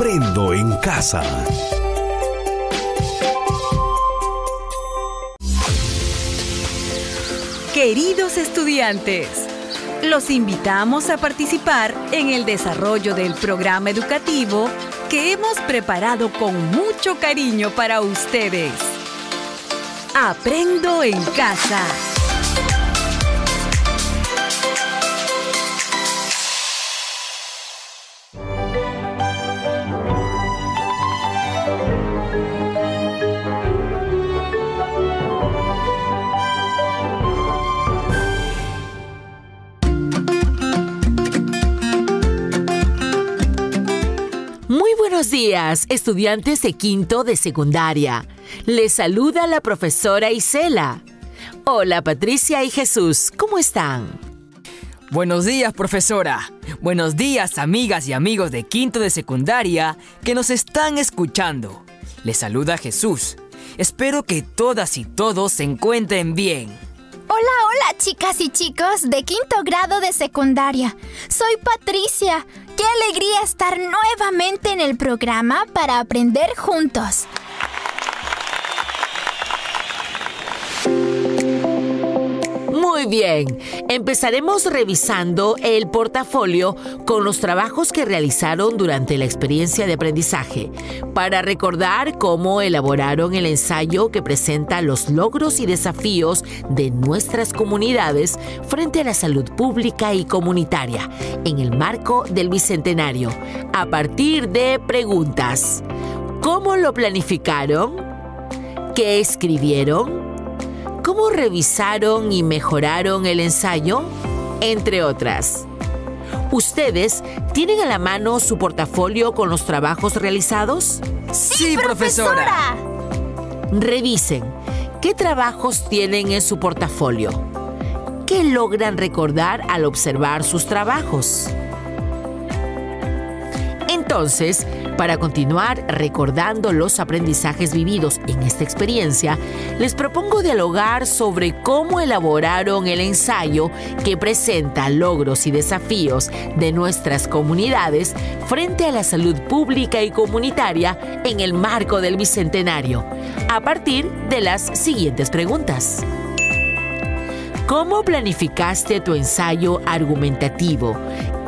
Aprendo en casa. Queridos estudiantes, los invitamos a participar en el desarrollo del programa educativo que hemos preparado con mucho cariño para ustedes. Aprendo en casa. Buenos días, estudiantes de quinto de secundaria. Les saluda la profesora Isela. Hola Patricia y Jesús, ¿cómo están? Buenos días, profesora. Buenos días, amigas y amigos de quinto de secundaria que nos están escuchando. Les saluda Jesús. Espero que todas y todos se encuentren bien. Hola, hola, chicas y chicos de quinto grado de secundaria. Soy Patricia Qué alegría estar nuevamente en el programa para aprender juntos. Muy bien, empezaremos revisando el portafolio con los trabajos que realizaron durante la experiencia de aprendizaje, para recordar cómo elaboraron el ensayo que presenta los logros y desafíos de nuestras comunidades frente a la salud pública y comunitaria en el marco del Bicentenario, a partir de preguntas. ¿Cómo lo planificaron? ¿Qué escribieron? Cómo revisaron y mejoraron el ensayo, entre otras. ¿Ustedes tienen a la mano su portafolio con los trabajos realizados? Sí, profesora. Revisen qué trabajos tienen en su portafolio. ¿Qué logran recordar al observar sus trabajos? Entonces, para continuar recordando los aprendizajes vividos en esta experiencia, les propongo dialogar sobre cómo elaboraron el ensayo que presenta logros y desafíos de nuestras comunidades frente a la salud pública y comunitaria en el marco del Bicentenario, a partir de las siguientes preguntas. ¿Cómo planificaste tu ensayo argumentativo?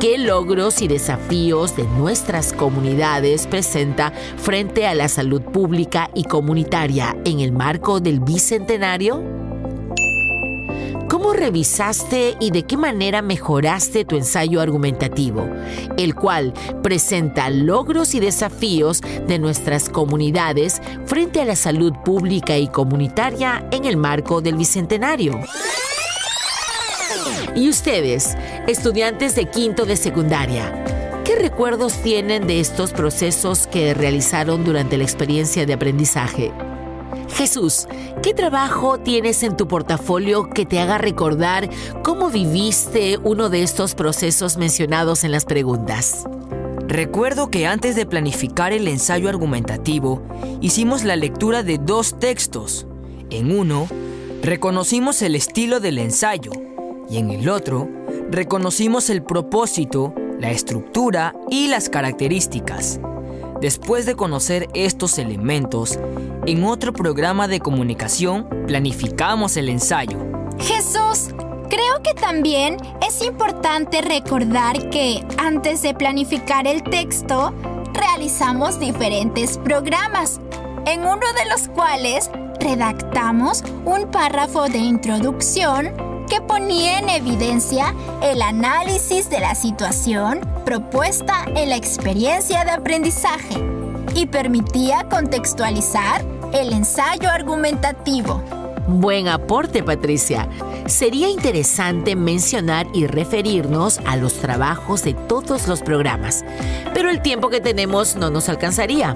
¿Qué logros y desafíos de nuestras comunidades presenta frente a la salud pública y comunitaria en el marco del Bicentenario? ¿Cómo revisaste y de qué manera mejoraste tu ensayo argumentativo, el cual presenta logros y desafíos de nuestras comunidades frente a la salud pública y comunitaria en el marco del Bicentenario? ¿Y ustedes, estudiantes de quinto de secundaria, qué recuerdos tienen de estos procesos que realizaron durante la experiencia de aprendizaje? Jesús, ¿qué trabajo tienes en tu portafolio que te haga recordar cómo viviste uno de estos procesos mencionados en las preguntas? Recuerdo que antes de planificar el ensayo argumentativo, hicimos la lectura de dos textos. En uno, reconocimos el estilo del ensayo y en el otro reconocimos el propósito, la estructura y las características. Después de conocer estos elementos, en otro programa de comunicación planificamos el ensayo. Jesús, creo que también es importante recordar que antes de planificar el texto, realizamos diferentes programas, en uno de los cuales redactamos un párrafo de introducción que ponía en evidencia el análisis de la situación propuesta en la experiencia de aprendizaje y permitía contextualizar el ensayo argumentativo. Buen aporte, Patricia. Sería interesante mencionar y referirnos a los trabajos de todos los programas, pero el tiempo que tenemos no nos alcanzaría.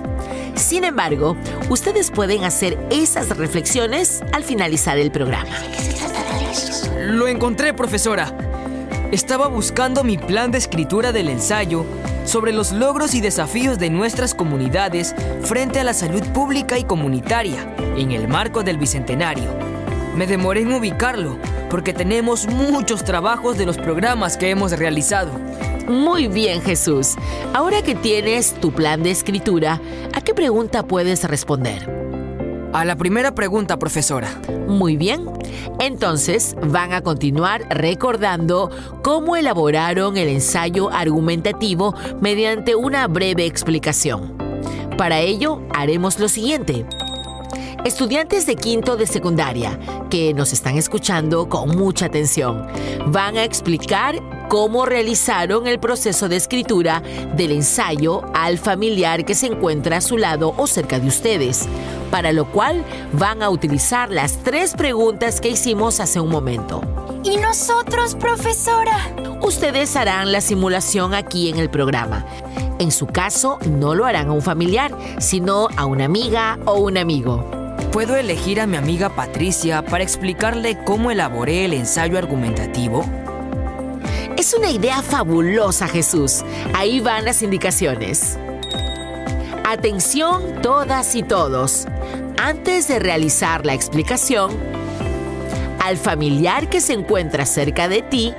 Sin embargo, ustedes pueden hacer esas reflexiones al finalizar el programa. Lo encontré, profesora. Estaba buscando mi plan de escritura del ensayo sobre los logros y desafíos de nuestras comunidades frente a la salud pública y comunitaria en el marco del Bicentenario. Me demoré en ubicarlo porque tenemos muchos trabajos de los programas que hemos realizado. Muy bien, Jesús. Ahora que tienes tu plan de escritura, ¿a qué pregunta puedes responder? A la primera pregunta, profesora. Muy bien. Entonces van a continuar recordando cómo elaboraron el ensayo argumentativo mediante una breve explicación. Para ello, haremos lo siguiente. Estudiantes de quinto de secundaria que nos están escuchando con mucha atención van a explicar cómo realizaron el proceso de escritura del ensayo al familiar que se encuentra a su lado o cerca de ustedes, para lo cual van a utilizar las tres preguntas que hicimos hace un momento. ¿Y nosotros, profesora? Ustedes harán la simulación aquí en el programa. En su caso, no lo harán a un familiar, sino a una amiga o un amigo. ¿Puedo elegir a mi amiga Patricia para explicarle cómo elaboré el ensayo argumentativo? Es una idea fabulosa, Jesús. Ahí van las indicaciones. Atención todas y todos. Antes de realizar la explicación, al familiar que se encuentra cerca de ti,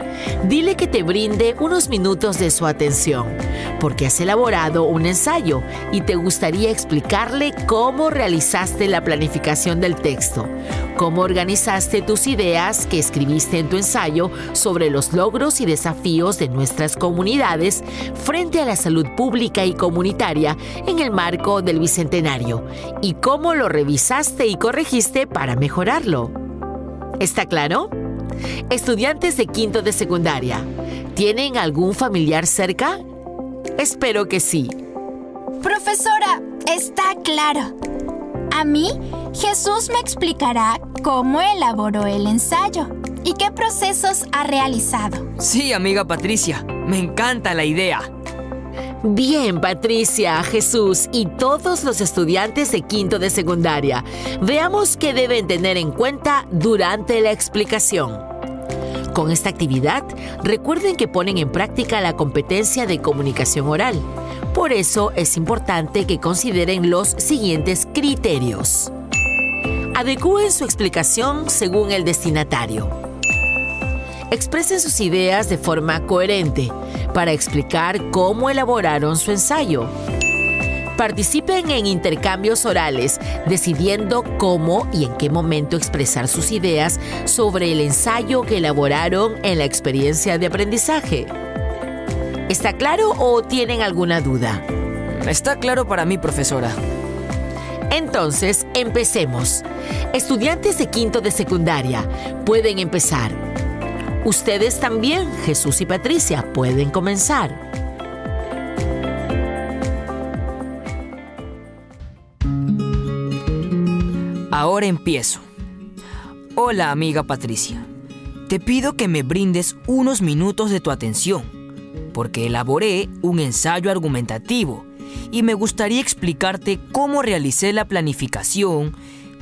dile que te brinde unos minutos de su atención, porque has elaborado un ensayo y te gustaría explicarle cómo realizaste la planificación del texto, cómo organizaste tus ideas que escribiste en tu ensayo sobre los logros y desafíos de nuestras comunidades frente a la salud pública y comunitaria en el marco del Bicentenario, y cómo lo revisaste y corregiste para mejorarlo. ¿Está claro? Estudiantes de quinto de secundaria, ¿tienen algún familiar cerca? Espero que sí. Profesora, está claro. A mí, Jesús me explicará cómo elaboró el ensayo y qué procesos ha realizado. Sí, amiga Patricia, me encanta la idea. Bien, Patricia, Jesús y todos los estudiantes de quinto de secundaria, veamos qué deben tener en cuenta durante la explicación. Con esta actividad, recuerden que ponen en práctica la competencia de comunicación oral. Por eso es importante que consideren los siguientes criterios. Adecúen su explicación según el destinatario. Expresen sus ideas de forma coherente para explicar cómo elaboraron su ensayo. Participen en intercambios orales, decidiendo cómo y en qué momento expresar sus ideas sobre el ensayo que elaboraron en la experiencia de aprendizaje. ¿Está claro o tienen alguna duda? Está claro para mí, profesora. Entonces, empecemos. Estudiantes de quinto de secundaria pueden empezar. Ustedes también, Jesús y Patricia, pueden comenzar. Ahora empiezo. Hola amiga Patricia. Te pido que me brindes unos minutos de tu atención, porque elaboré un ensayo argumentativo y me gustaría explicarte cómo realicé la planificación,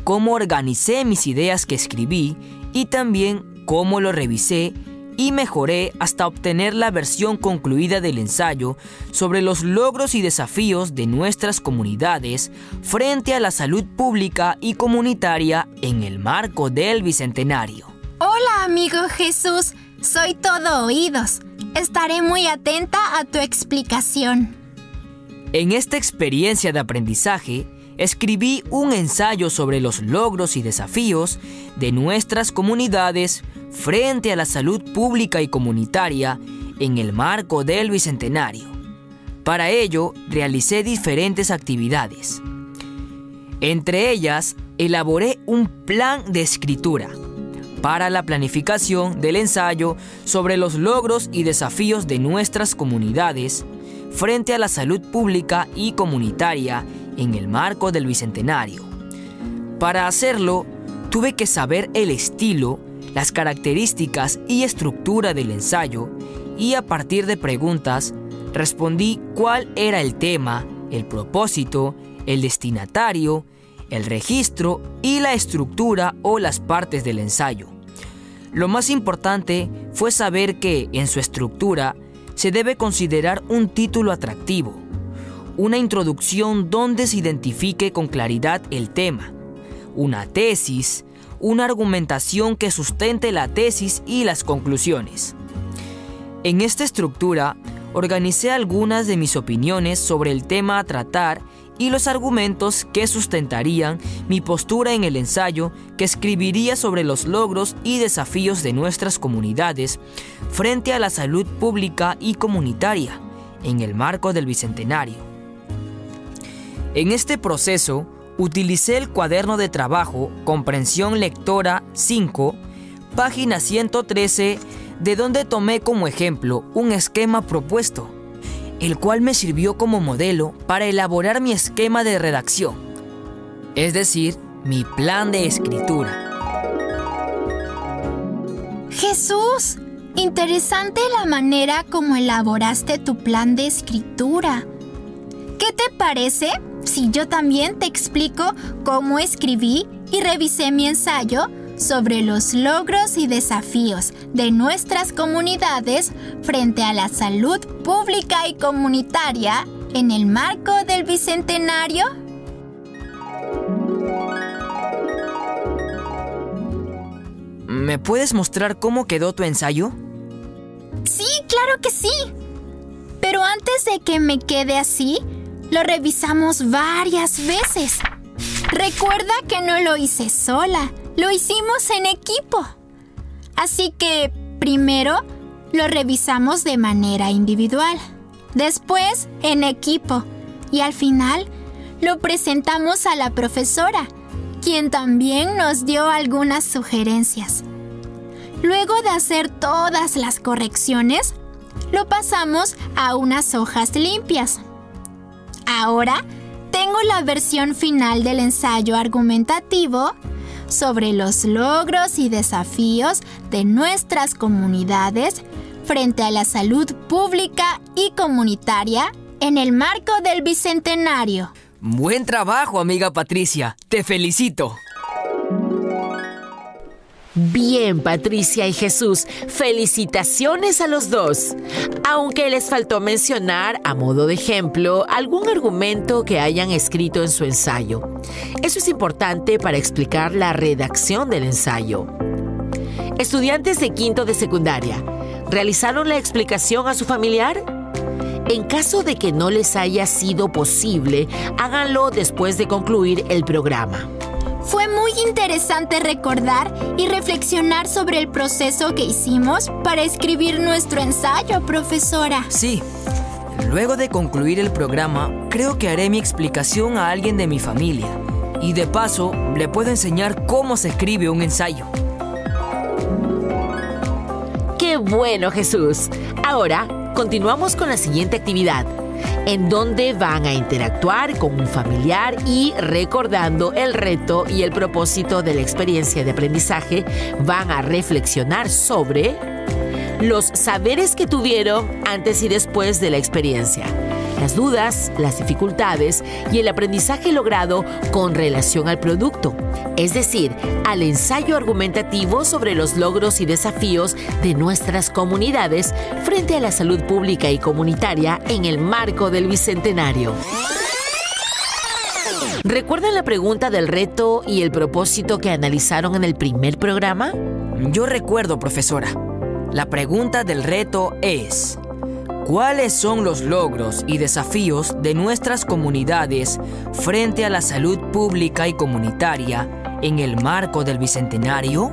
cómo organicé mis ideas que escribí y también cómo lo revisé y mejoré hasta obtener la versión concluida del ensayo sobre los logros y desafíos de nuestras comunidades frente a la salud pública y comunitaria en el marco del Bicentenario. Hola amigo Jesús, soy todo oídos. Estaré muy atenta a tu explicación. En esta experiencia de aprendizaje, escribí un ensayo sobre los logros y desafíos de nuestras comunidades frente a la salud pública y comunitaria en el marco del Bicentenario. Para ello, realicé diferentes actividades. Entre ellas, elaboré un plan de escritura para la planificación del ensayo sobre los logros y desafíos de nuestras comunidades frente a la salud pública y comunitaria en el marco del Bicentenario. Para hacerlo, tuve que saber el estilo, las características y estructura del ensayo y a partir de preguntas respondí cuál era el tema, el propósito, el destinatario, el registro y la estructura o las partes del ensayo. Lo más importante fue saber que en su estructura se debe considerar un título atractivo, una introducción donde se identifique con claridad el tema, una tesis, una argumentación que sustente la tesis y las conclusiones. En esta estructura, organicé algunas de mis opiniones sobre el tema a tratar y los argumentos que sustentarían mi postura en el ensayo que escribiría sobre los logros y desafíos de nuestras comunidades frente a la salud pública y comunitaria en el marco del Bicentenario. En este proceso, utilicé el cuaderno de trabajo Comprensión Lectora 5, página 113, de donde tomé como ejemplo un esquema propuesto el cual me sirvió como modelo para elaborar mi esquema de redacción, es decir, mi plan de escritura. Jesús, interesante la manera como elaboraste tu plan de escritura. ¿Qué te parece si yo también te explico cómo escribí y revisé mi ensayo sobre los logros y desafíos de nuestras comunidades frente a la salud pública y comunitaria en el marco del Bicentenario? ¿Me puedes mostrar cómo quedó tu ensayo? Sí, claro que sí. Pero antes de que me quede así, lo revisamos varias veces. Recuerda que no lo hice sola lo hicimos en equipo. Así que primero lo revisamos de manera individual, después en equipo y al final lo presentamos a la profesora, quien también nos dio algunas sugerencias. Luego de hacer todas las correcciones, lo pasamos a unas hojas limpias. Ahora tengo la versión final del ensayo argumentativo sobre los logros y desafíos de nuestras comunidades frente a la salud pública y comunitaria en el marco del Bicentenario. Buen trabajo, amiga Patricia. Te felicito. Bien, Patricia y Jesús, felicitaciones a los dos. Aunque les faltó mencionar, a modo de ejemplo, algún argumento que hayan escrito en su ensayo. Eso es importante para explicar la redacción del ensayo. Estudiantes de quinto de secundaria, ¿realizaron la explicación a su familiar? En caso de que no les haya sido posible, háganlo después de concluir el programa. Fue muy interesante recordar y reflexionar sobre el proceso que hicimos para escribir nuestro ensayo, profesora. Sí. Luego de concluir el programa, creo que haré mi explicación a alguien de mi familia. Y de paso, le puedo enseñar cómo se escribe un ensayo. ¡Qué bueno, Jesús! Ahora, continuamos con la siguiente actividad en donde van a interactuar con un familiar y recordando el reto y el propósito de la experiencia de aprendizaje, van a reflexionar sobre los saberes que tuvieron antes y después de la experiencia las dudas, las dificultades y el aprendizaje logrado con relación al producto, es decir, al ensayo argumentativo sobre los logros y desafíos de nuestras comunidades frente a la salud pública y comunitaria en el marco del Bicentenario. ¿Recuerdan la pregunta del reto y el propósito que analizaron en el primer programa? Yo recuerdo, profesora. La pregunta del reto es, ¿Cuáles son los logros y desafíos de nuestras comunidades frente a la salud pública y comunitaria en el marco del Bicentenario?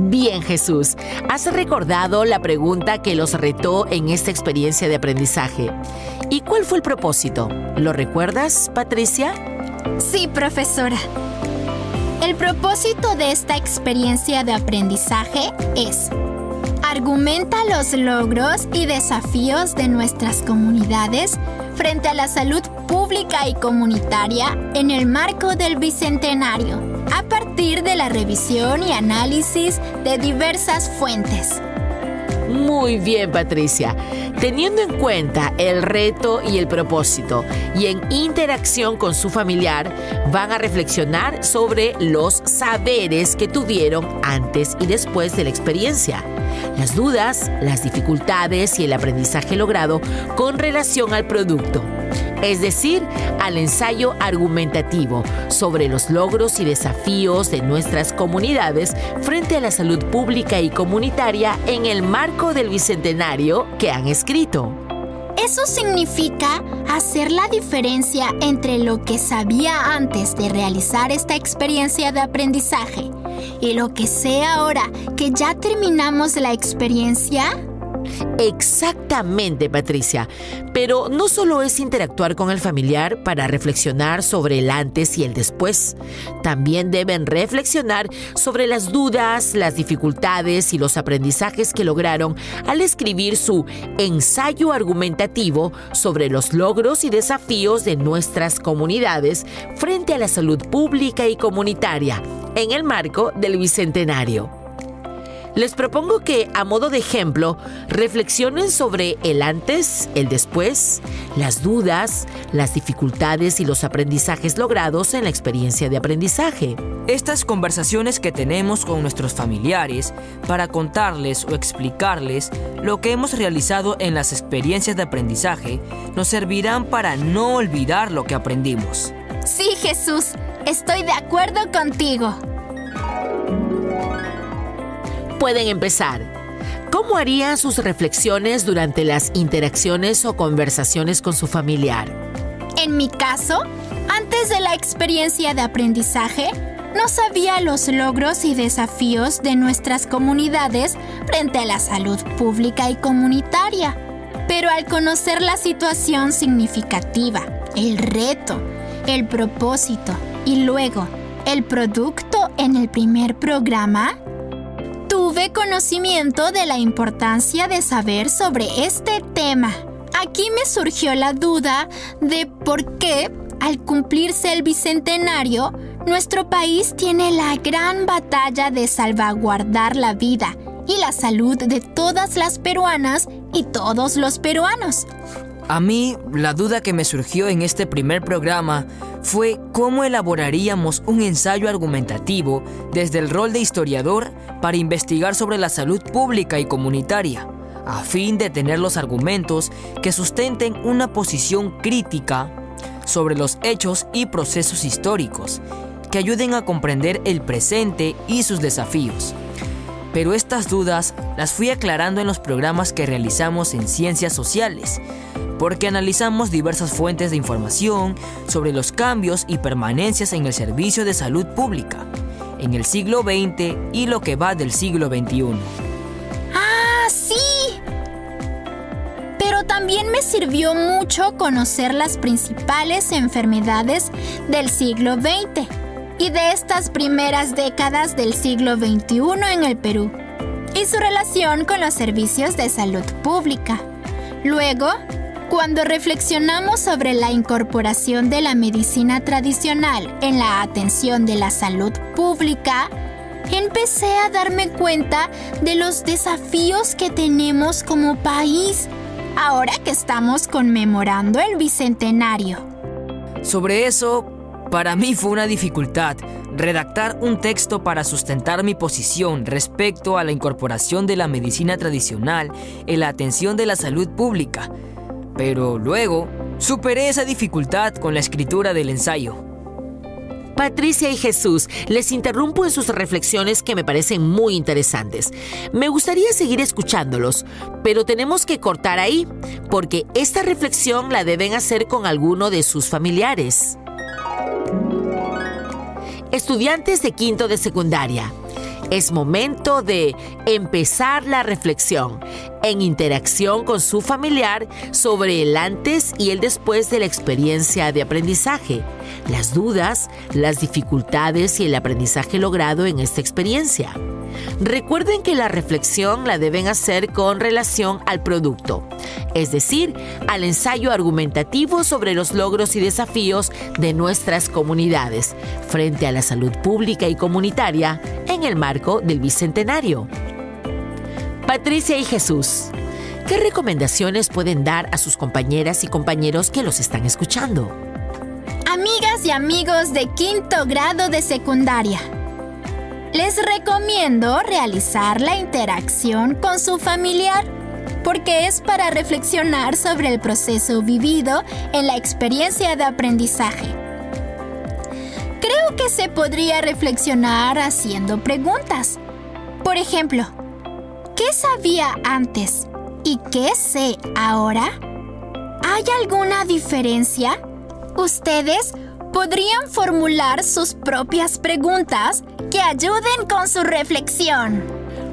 Bien, Jesús, has recordado la pregunta que los retó en esta experiencia de aprendizaje. ¿Y cuál fue el propósito? ¿Lo recuerdas, Patricia? Sí, profesora. El propósito de esta experiencia de aprendizaje es argumenta los logros y desafíos de nuestras comunidades frente a la salud pública y comunitaria en el marco del Bicentenario, a partir de la revisión y análisis de diversas fuentes. Muy bien, Patricia. Teniendo en cuenta el reto y el propósito y en interacción con su familiar, van a reflexionar sobre los saberes que tuvieron antes y después de la experiencia las dudas, las dificultades y el aprendizaje logrado con relación al producto, es decir, al ensayo argumentativo sobre los logros y desafíos de nuestras comunidades frente a la salud pública y comunitaria en el marco del Bicentenario que han escrito. Eso significa hacer la diferencia entre lo que sabía antes de realizar esta experiencia de aprendizaje y lo que sé ahora que ya terminamos la experiencia Exactamente, Patricia. Pero no solo es interactuar con el familiar para reflexionar sobre el antes y el después. También deben reflexionar sobre las dudas, las dificultades y los aprendizajes que lograron al escribir su ensayo argumentativo sobre los logros y desafíos de nuestras comunidades frente a la salud pública y comunitaria en el marco del Bicentenario les propongo que, a modo de ejemplo, reflexionen sobre el antes, el después, las dudas, las dificultades y los aprendizajes logrados en la experiencia de aprendizaje. Estas conversaciones que tenemos con nuestros familiares para contarles o explicarles lo que hemos realizado en las experiencias de aprendizaje nos servirán para no olvidar lo que aprendimos. Sí, Jesús, estoy de acuerdo contigo pueden empezar. ¿Cómo harían sus reflexiones durante las interacciones o conversaciones con su familiar? En mi caso, antes de la experiencia de aprendizaje, no sabía los logros y desafíos de nuestras comunidades frente a la salud pública y comunitaria. Pero al conocer la situación significativa, el reto, el propósito y luego el producto en el primer programa, tuve conocimiento de la importancia de saber sobre este tema. Aquí me surgió la duda de por qué, al cumplirse el bicentenario, nuestro país tiene la gran batalla de salvaguardar la vida y la salud de todas las peruanas y todos los peruanos. A mí, la duda que me surgió en este primer programa fue cómo elaboraríamos un ensayo argumentativo desde el rol de historiador para investigar sobre la salud pública y comunitaria, a fin de tener los argumentos que sustenten una posición crítica sobre los hechos y procesos históricos, que ayuden a comprender el presente y sus desafíos. Pero estas dudas las fui aclarando en los programas que realizamos en ciencias sociales, porque analizamos diversas fuentes de información sobre los cambios y permanencias en el servicio de salud pública en el siglo XX y lo que va del siglo XXI. ¡Ah, sí! Pero también me sirvió mucho conocer las principales enfermedades del siglo XX y de estas primeras décadas del siglo XXI en el Perú y su relación con los servicios de salud pública. Luego, cuando reflexionamos sobre la incorporación de la medicina tradicional en la atención de la salud pública, empecé a darme cuenta de los desafíos que tenemos como país ahora que estamos conmemorando el Bicentenario. Sobre eso, para mí fue una dificultad redactar un texto para sustentar mi posición respecto a la incorporación de la medicina tradicional en la atención de la salud pública pero luego superé esa dificultad con la escritura del ensayo. Patricia y Jesús, les interrumpo en sus reflexiones que me parecen muy interesantes. Me gustaría seguir escuchándolos, pero tenemos que cortar ahí, porque esta reflexión la deben hacer con alguno de sus familiares. Estudiantes de quinto de secundaria. Es momento de empezar la reflexión en interacción con su familiar sobre el antes y el después de la experiencia de aprendizaje, las dudas, las dificultades y el aprendizaje logrado en esta experiencia. Recuerden que la reflexión la deben hacer con relación al producto, es decir, al ensayo argumentativo sobre los logros y desafíos de nuestras comunidades frente a la salud pública y comunitaria en el marco del Bicentenario. Patricia y Jesús, ¿qué recomendaciones pueden dar a sus compañeras y compañeros que los están escuchando? Amigas y amigos de quinto grado de secundaria, les recomiendo realizar la interacción con su familiar porque es para reflexionar sobre el proceso vivido en la experiencia de aprendizaje. Creo que se podría reflexionar haciendo preguntas. Por ejemplo, ¿qué sabía antes y qué sé ahora? ¿Hay alguna diferencia? Ustedes podrían formular sus propias preguntas que ayuden con su reflexión.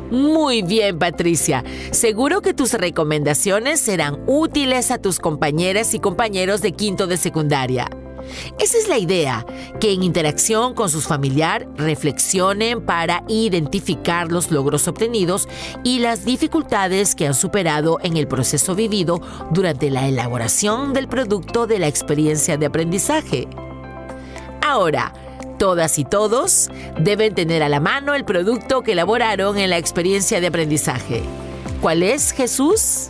Muy bien, Patricia. Seguro que tus recomendaciones serán útiles a tus compañeras y compañeros de quinto de secundaria. Esa es la idea, que en interacción con sus familiares reflexionen para identificar los logros obtenidos y las dificultades que han superado en el proceso vivido durante la elaboración del producto de la experiencia de aprendizaje. Ahora, todas y todos deben tener a la mano el producto que elaboraron en la experiencia de aprendizaje. ¿Cuál es, Jesús?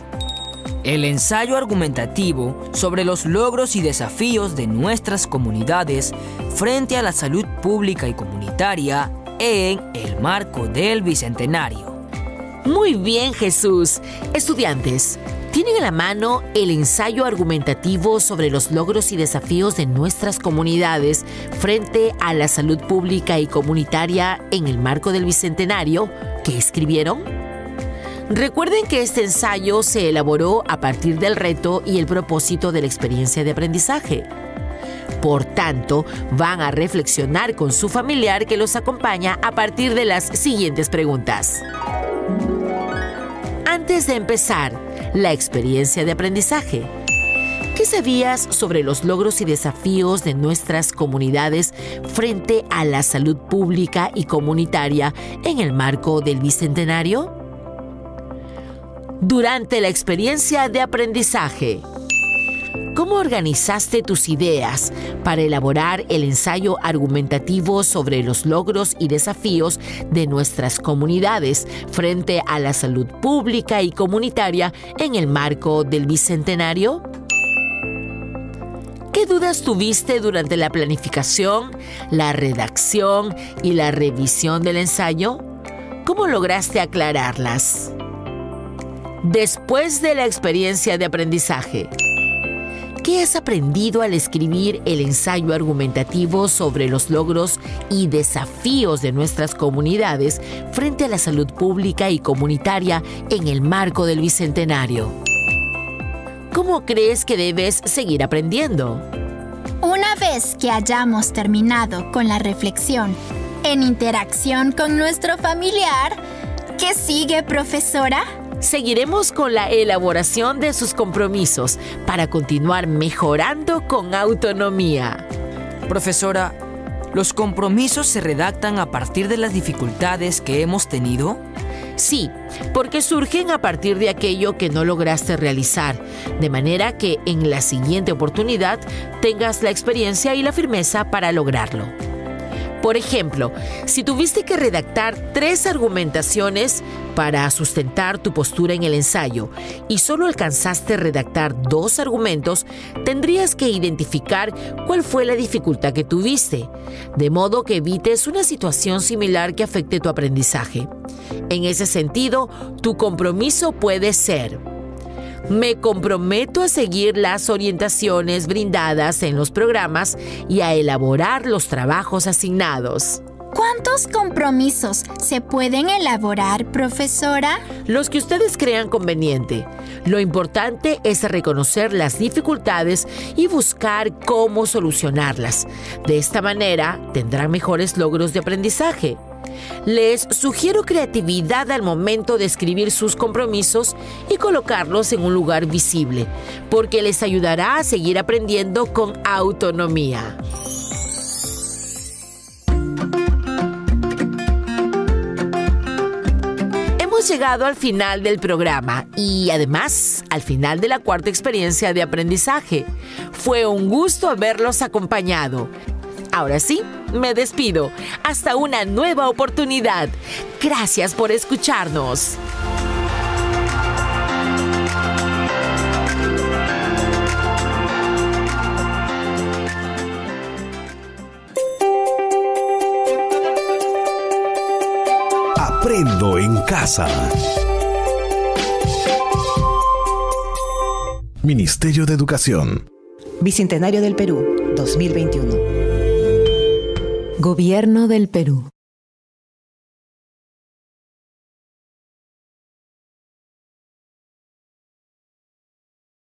El ensayo argumentativo sobre los logros y desafíos de nuestras comunidades frente a la salud pública y comunitaria en el marco del Bicentenario. Muy bien, Jesús. Estudiantes, tienen a la mano el ensayo argumentativo sobre los logros y desafíos de nuestras comunidades frente a la salud pública y comunitaria en el marco del Bicentenario que escribieron. Recuerden que este ensayo se elaboró a partir del reto y el propósito de la experiencia de aprendizaje. Por tanto, van a reflexionar con su familiar que los acompaña a partir de las siguientes preguntas. Antes de empezar, la experiencia de aprendizaje. ¿Qué sabías sobre los logros y desafíos de nuestras comunidades frente a la salud pública y comunitaria en el marco del Bicentenario? durante la experiencia de aprendizaje. ¿Cómo organizaste tus ideas para elaborar el ensayo argumentativo sobre los logros y desafíos de nuestras comunidades frente a la salud pública y comunitaria en el marco del Bicentenario? ¿Qué dudas tuviste durante la planificación, la redacción y la revisión del ensayo? ¿Cómo lograste aclararlas? Después de la experiencia de aprendizaje, ¿qué has aprendido al escribir el ensayo argumentativo sobre los logros y desafíos de nuestras comunidades frente a la salud pública y comunitaria en el marco del Bicentenario? ¿Cómo crees que debes seguir aprendiendo? Una vez que hayamos terminado con la reflexión en interacción con nuestro familiar, ¿qué sigue, profesora? Seguiremos con la elaboración de sus compromisos para continuar mejorando con autonomía. Profesora, ¿los compromisos se redactan a partir de las dificultades que hemos tenido? Sí, porque surgen a partir de aquello que no lograste realizar, de manera que en la siguiente oportunidad tengas la experiencia y la firmeza para lograrlo. Por ejemplo, si tuviste que redactar tres argumentaciones para sustentar tu postura en el ensayo y solo alcanzaste a redactar dos argumentos, tendrías que identificar cuál fue la dificultad que tuviste, de modo que evites una situación similar que afecte tu aprendizaje. En ese sentido, tu compromiso puede ser me comprometo a seguir las orientaciones brindadas en los programas y a elaborar los trabajos asignados. ¿Cuántos compromisos se pueden elaborar, profesora? Los que ustedes crean conveniente. Lo importante es reconocer las dificultades y buscar cómo solucionarlas. De esta manera tendrán mejores logros de aprendizaje. Les sugiero creatividad al momento de escribir sus compromisos y colocarlos en un lugar visible, porque les ayudará a seguir aprendiendo con autonomía. Llegado al final del programa y además al final de la cuarta experiencia de aprendizaje. Fue un gusto haberlos acompañado. Ahora sí, me despido. Hasta una nueva oportunidad. Gracias por escucharnos. Casa. Ministerio de Educación. Bicentenario del Perú, 2021. Gobierno del Perú.